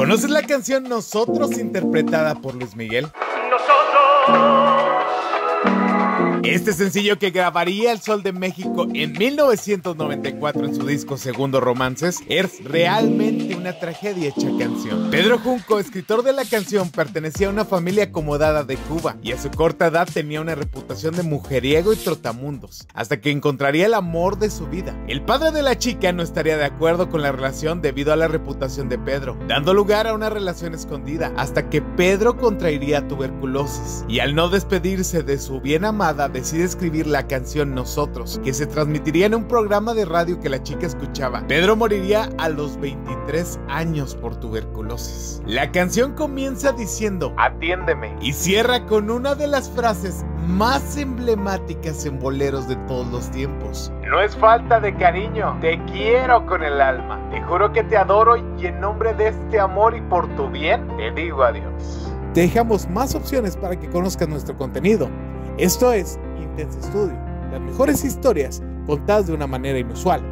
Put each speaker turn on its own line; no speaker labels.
¿Conoces la canción Nosotros interpretada por Luis Miguel?
Nosotros.
Este sencillo que grabaría El Sol de México en 1994 en su disco Segundo Romances es realmente una tragedia hecha canción. Pedro Junco, escritor de la canción, pertenecía a una familia acomodada de Cuba y a su corta edad tenía una reputación de mujeriego y trotamundos, hasta que encontraría el amor de su vida. El padre de la chica no estaría de acuerdo con la relación debido a la reputación de Pedro, dando lugar a una relación escondida, hasta que Pedro contraería tuberculosis y al no despedirse de su bien amada decide escribir la canción Nosotros, que se transmitiría en un programa de radio que la chica escuchaba. Pedro moriría a los 23 años por tuberculosis. La canción comienza diciendo Atiéndeme y cierra con una de las frases más emblemáticas en boleros de todos los tiempos. No es falta de cariño, te quiero con el alma. Te juro que te adoro y en nombre de este amor y por tu bien, te digo adiós. Te dejamos más opciones para que conozcas nuestro contenido. Esto es Intense Studio, las mejores historias contadas de una manera inusual.